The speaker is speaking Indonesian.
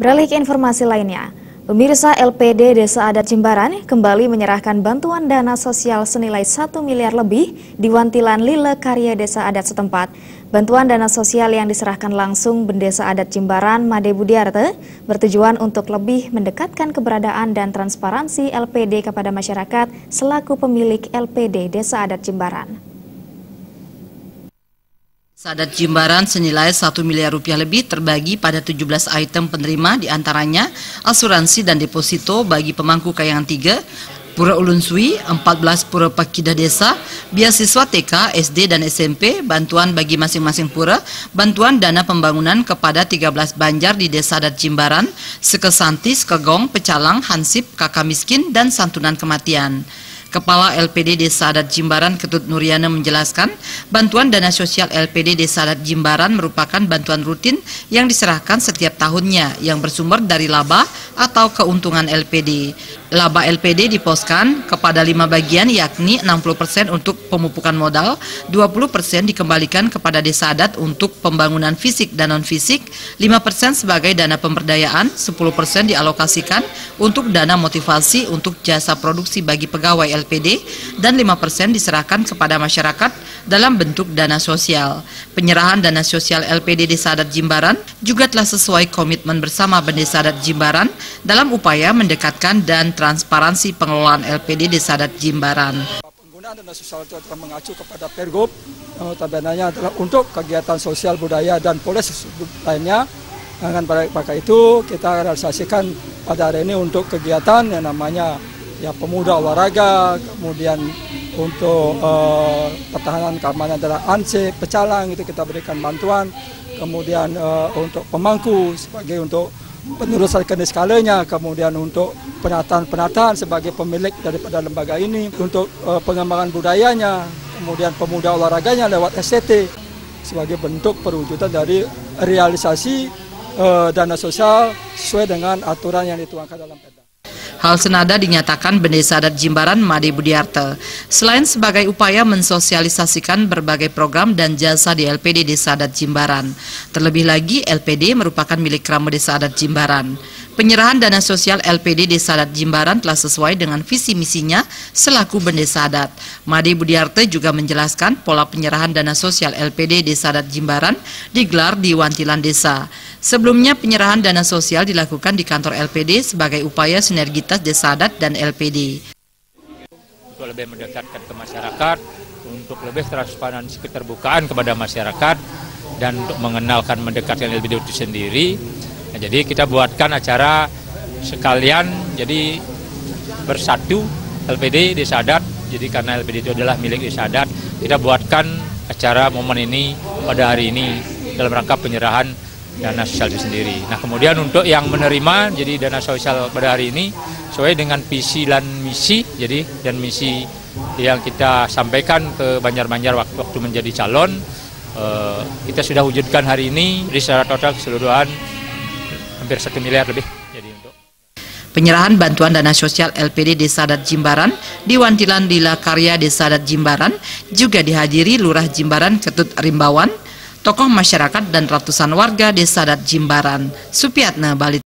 Beralih ke informasi lainnya, pemirsa LPD Desa Adat Jimbaran kembali menyerahkan bantuan dana sosial senilai 1 miliar lebih di Wantilan Lile Karya Desa Adat setempat. Bantuan dana sosial yang diserahkan langsung Bendesa Adat Jimbaran Made Budiarte bertujuan untuk lebih mendekatkan keberadaan dan transparansi LPD kepada masyarakat selaku pemilik LPD Desa Adat Jimbaran. Sadat Jimbaran senilai 1 miliar rupiah lebih terbagi pada 17 item penerima di antaranya asuransi dan deposito bagi pemangku kayangan 3, Pura Ulun Sui, 14 Pura Pakidah Desa, beasiswa TK, SD, dan SMP, bantuan bagi masing-masing pura, bantuan dana pembangunan kepada 13 banjar di Desa Adat Jimbaran, Sekesantis, Kegong, Pecalang, Hansip, Kakak Miskin, dan Santunan Kematian. Kepala LPD Desa Adat Jimbaran Ketut Nuriana menjelaskan, bantuan dana sosial LPD Desa Adat Jimbaran merupakan bantuan rutin yang diserahkan setiap tahunnya yang bersumber dari laba atau keuntungan LPD. Laba LPD diposkan kepada lima bagian yakni 60% untuk pemupukan modal, 20% dikembalikan kepada desa adat untuk pembangunan fisik dan non-fisik, 5% sebagai dana pemberdayaan, 10% dialokasikan untuk dana motivasi untuk jasa produksi bagi pegawai LPD, dan 5% diserahkan kepada masyarakat dalam bentuk dana sosial. Penyerahan dana sosial LPD Desa Adat Jimbaran juga telah sesuai komitmen bersama Bendesa Adat Jimbaran dalam upaya mendekatkan dan transparansi pengelolaan LPD Desa Adat Jimbaran. Penggunaan dana sosial itu adalah mengacu kepada Pergub, notabene adalah untuk kegiatan sosial budaya dan polisi lainnya. Dengan maka itu kita realisasikan pada hari ini untuk kegiatan yang namanya ya pemuda olahraga, kemudian untuk uh, pertahanan keamanan adalah ANSE, pecalang itu kita berikan bantuan, kemudian uh, untuk pemangku sebagai untuk penerusan skalanya, kemudian untuk penataan-penataan sebagai pemilik daripada lembaga ini, untuk uh, pengembangan budayanya, kemudian pemuda olahraganya lewat SCT sebagai bentuk perwujudan dari realisasi uh, dana sosial sesuai dengan aturan yang dituangkan dalam perda. Hal senada dinyatakan Bendesa Adat Jimbaran Made Budiarte. Selain sebagai upaya mensosialisasikan berbagai program dan jasa di LPD Desa Adat Jimbaran. Terlebih lagi LPD merupakan milik Krama Desa Adat Jimbaran. Penyerahan dana sosial LPD Desa Adat Jimbaran telah sesuai dengan visi misinya selaku Bendesa Adat. Made Budiarte juga menjelaskan pola penyerahan dana sosial LPD Desa Adat Jimbaran digelar di Wantilan Desa. Sebelumnya penyerahan dana sosial dilakukan di kantor LPD sebagai upaya sinergitas desa adat dan LPD. Untuk lebih mendekatkan ke masyarakat, untuk lebih transparansi keterbukaan kepada masyarakat, dan untuk mengenalkan mendekatkan LPD itu sendiri. Nah, jadi kita buatkan acara sekalian, jadi bersatu LPD desa adat. Jadi karena LPD itu adalah milik desa adat, kita buatkan acara momen ini pada hari ini dalam rangka penyerahan dana sosial itu sendiri. Nah kemudian untuk yang menerima jadi dana sosial pada hari ini sesuai dengan visi dan misi jadi dan misi yang kita sampaikan ke Banjar-Banjar waktu, waktu menjadi calon eh, kita sudah wujudkan hari ini di secara total keseluruhan hampir satu miliar lebih. Jadi untuk Penyerahan bantuan dana sosial LPD Desa Adat Jimbaran di Wantilan Lila Karya Desa Adat Jimbaran juga dihadiri Lurah Jimbaran Ketut Rimbawan, tokoh masyarakat dan ratusan warga desa adat Jimbaran, Supiatna, Bali.